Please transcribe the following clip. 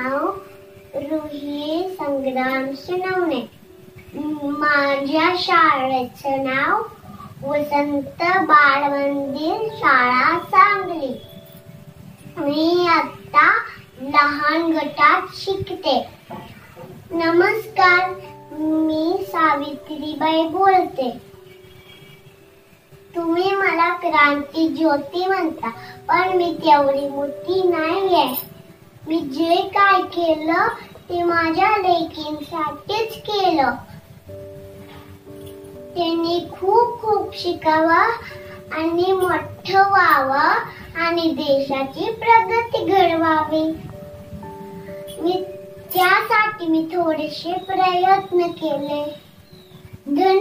नाव रुही संग्राम सुनवणे. माझ्या शाळेचं नाव वसंत बाळ मंदिर शाळा सांगली. मी आता लहान गटात शिकते. नमस्कार मी सावित्रीबाई बोलते. तुम्ही मला क्रांती ज्योती म्हणता पण मी तेवढी मोठी नाही आहे मी जे काय केलं ते माझ्या लेकींसाठीच केलं. त्यांनी खूप खूप शिकावा आणि मोठ व्हावं आणि देशाची प्रगती घडवावी. मी त्यासाठी मी थोडेसे प्रयत्न केले. धन्यवाद.